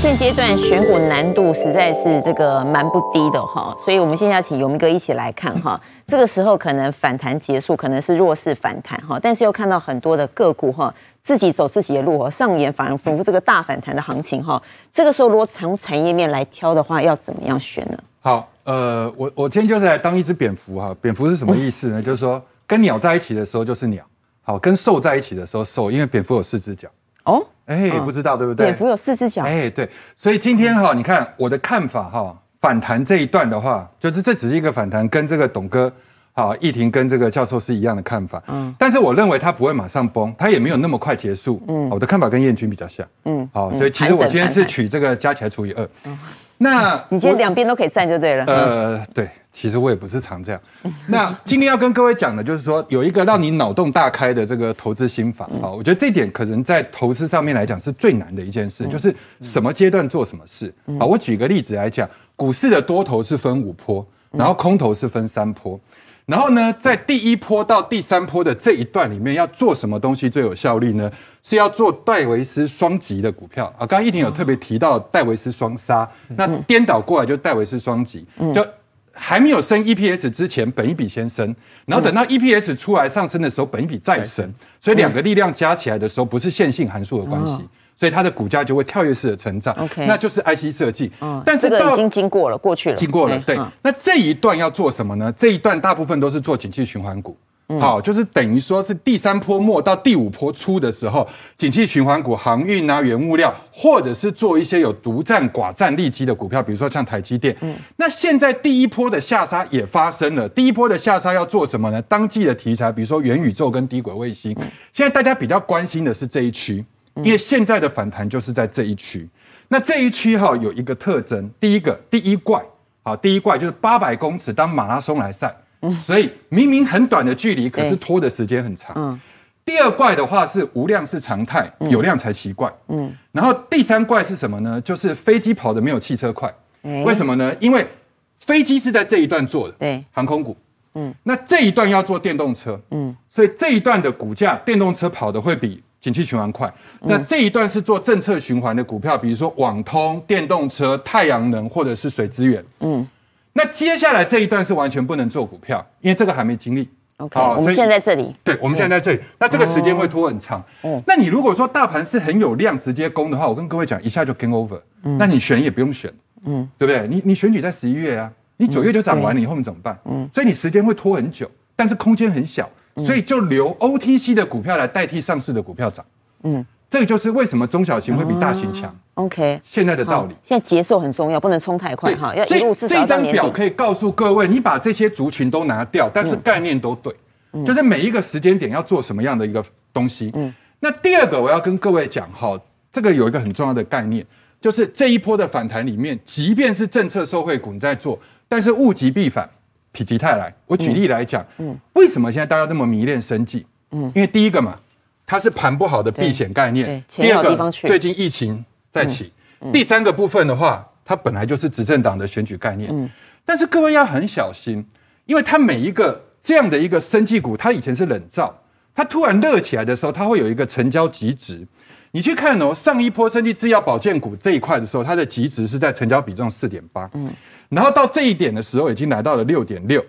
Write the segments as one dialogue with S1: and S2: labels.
S1: 现阶段选股难度实在是这个蛮不低的哈，所以我们现在要请尤明哥一起来看哈。这个时候可能反弹结束，可能是弱势反弹哈，但是又看到很多的个股哈自己走自己的路哈，上演反而仿佛这个大反弹的行情哈。这个时候如果从产业面来挑的话，要怎么样选呢？
S2: 好，呃，我我今天就是来当一只蝙蝠哈。蝙蝠是什么意思呢？就是说跟鸟在一起的时候就是鸟，好，跟兽在一起的时候兽，因为蝙蝠有四只脚。哦。哎，不知道对不对？
S1: 蝙蝠有四只脚。
S2: 哎，对，所以今天哈，你看我的看法哈，反弹这一段的话，就是这只是一个反弹，跟这个董哥、好易婷跟这个教授是一样的看法。嗯，但是我认为它不会马上崩，它也没有那么快结束。嗯，我的看法跟燕军比较像。嗯，好，所以其实我今天是取这个加起来除以二。
S1: 那 你今天两边都可以站就对了。
S2: 呃，对。其实我也不是常这样。那今天要跟各位讲的，就是说有一个让你脑洞大开的这个投资心法啊。我觉得这点可能在投资上面来讲是最难的一件事，就是什么阶段做什么事啊。我举个例子来讲，股市的多头是分五波，然后空头是分三波。然后呢，在第一波到第三波的这一段里面，要做什么东西最有效率呢？是要做戴维斯双极的股票。啊。刚刚一婷有特别提到戴维斯双杀，那颠倒过来就戴维斯双极，就。还没有升 EPS 之前，本一笔先升，然后等到 EPS 出来上升的时候，本一笔再升，所以两个力量加起来的时候，不是线性函数的关系，所以它的股价就会跳跃式的成长。OK，那就是 IC 设计。
S1: 嗯但是这个已经经过了，过去了，
S2: 经过了。对，那这一段要做什么呢？这一段大部分都是做景气循环股。好，就是等于说是第三波末到第五波初的时候，景气循环股、航运啊、原物料，或者是做一些有独占寡占利基的股票，比如说像台积电。嗯，那现在第一波的下杀也发生了。第一波的下杀要做什么呢？当季的题材，比如说元宇宙跟低轨卫星。现在大家比较关心的是这一区，因为现在的反弹就是在这一区。那这一区哈有一个特征，第一个第一怪，好，第一怪就是八百公尺当马拉松来赛。所以明明很短的距离，可是拖的时间很长。嗯，第二怪的话是无量是常态，有量才奇怪。嗯，然后第三怪是什么呢？就是飞机跑的没有汽车快。为什么呢？因为飞机是在这一段做的。
S1: 对，
S2: 航空股。嗯，那这一段要做电动车。嗯，所以这一段的股价，电动车跑的会比景气循环快。那这一段是做政策循环的股票，比如说网通、电动车、太阳能或者是水资源。嗯。那接下来这一段是完全不能做股票，因为这个还没经历。
S1: OK，我们现在在这里。
S2: 对，我们现在在这里。那这个时间会拖很长。嗯。那你如果说大盘是很有量直接攻的话，我跟各位讲，一下就 game over。嗯。那你选也不用选。嗯。对不对？你你选举在十一月啊，你九月就涨完了，以后你怎么办？嗯。所以你时间会拖很久，但是空间很小，所以就留 OTC 的股票来代替上市的股票涨。嗯。这个就是为什么中小型会比大型强。
S1: OK，
S2: 现在的道理。
S1: 现在节奏很重要，不能冲太快哈。要一路至少
S2: 这张表可以告诉各位，你把这些族群都拿掉，但是概念都对，就是每一个时间点要做什么样的一个东西。嗯。那第二个我要跟各位讲哈，这个有一个很重要的概念，就是这一波的反弹里面，即便是政策受惠股在做，但是物极必反，否极泰来。我举例来讲，嗯，为什么现在大家这么迷恋生计？嗯，因为第一个嘛。它是盘不好的避险概念。
S1: 第二个，
S2: 最近疫情再起。第三个部分的话，它本来就是执政党的选举概念。嗯。但是各位要很小心，因为它每一个这样的一个生技股，它以前是冷灶，它突然热起来的时候，它会有一个成交极值。你去看哦，上一波生技制药保健股这一块的时候，它的极值是在成交比重四点八。嗯。然后到这一点的时候，已经来到了六点六。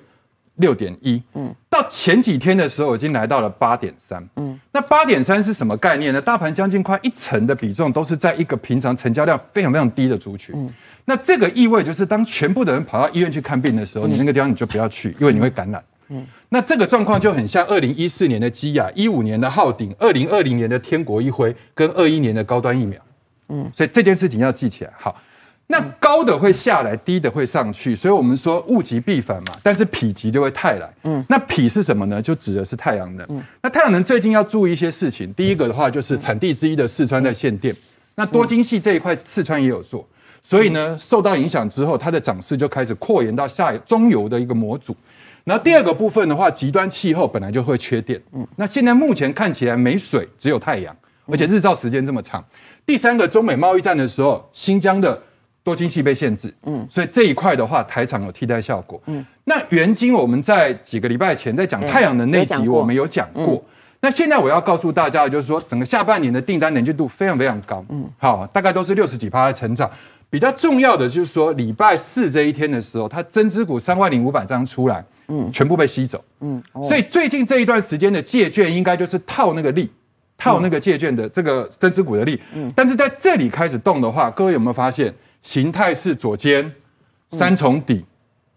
S2: 六点一，嗯，到前几天的时候已经来到了八点三，嗯，那八点三是什么概念呢？大盘将近快一成的比重都是在一个平常成交量非常非常低的族群，嗯，那这个意味就是当全部的人跑到医院去看病的时候，你那个地方你就不要去，因为你会感染，嗯，那这个状况就很像二零一四年的基亚，一五年的浩鼎，二零二零年的天国一辉，跟二一年的高端疫苗，嗯，所以这件事情要记起来，好。那高的会下来，低的会上去，所以我们说物极必反嘛。但是否极就会泰来。嗯，那否是什么呢？就指的是太阳能。嗯，那太阳能最近要注意一些事情。第一个的话就是产地之一的四川在限电，那多晶系这一块四川也有做，所以呢受到影响之后，它的涨势就开始扩延到下中游的一个模组。然后第二个部分的话，极端气候本来就会缺电。嗯，那现在目前看起来没水，只有太阳，而且日照时间这么长。第三个中美贸易战的时候，新疆的。多晶系被限制，嗯，所以这一块的话，台厂有替代效果，嗯。那原晶我们在几个礼拜前在讲太阳能那集，我们有讲过，那现在我要告诉大家的就是说，整个下半年的订单能见度非常非常高，嗯，好，大概都是六十几趴的成长。比较重要的就是说，礼拜四这一天的时候，它增资股三万零五百张出来，嗯，全部被吸走，嗯，所以最近这一段时间的借券应该就是套那个利，套那个借券的这个增资股的利，嗯，但是在这里开始动的话，各位有没有发现形态是左肩三重底，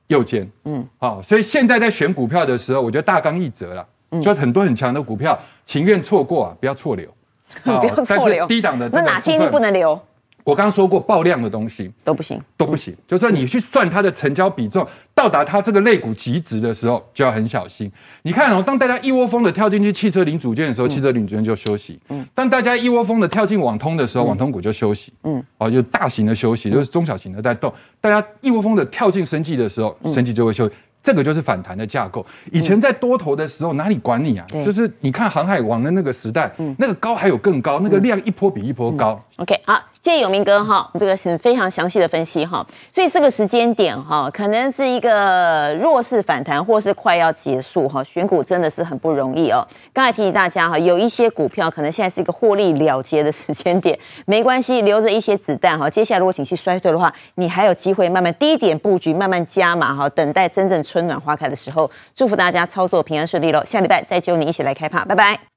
S2: 右肩，嗯，好，所以现在在选股票的时候，我觉得大纲一则了，就很多很强的股票，情愿错过啊，不要错留，
S1: 不要错留，
S2: 低档的
S1: 那哪些不能留？
S2: 我刚刚说过，爆量的东西
S1: 都不行，
S2: 都不行。就是你去算它的成交比重，到达它这个类股极值的时候，就要很小心。你看哦，当大家一窝蜂的跳进去汽车零组件的时候，汽车零组件就休息。嗯。当大家一窝蜂的跳进网通的时候，网通股就休息。嗯。哦，就大型的休息，就是中小型的在动。大家一窝蜂的跳进生技的时候，生技就会休息。这个就是反弹的架构。以前在多头的时候，哪里管你啊？就是你看航海王的那个时代，那个高还有更高，那个量一波比一波高。
S1: OK，好。谢谢永明哥哈，这个是非常详细的分析哈，所以这个时间点哈，可能是一个弱势反弹，或是快要结束哈，选股真的是很不容易哦。刚才提醒大家哈，有一些股票可能现在是一个获利了结的时间点，没关系，留着一些子弹哈。接下来如果景气衰退的话，你还有机会慢慢低点布局，慢慢加码哈，等待真正春暖花开的时候。祝福大家操作平安顺利喽，下礼拜再揪你一起来开趴，拜拜。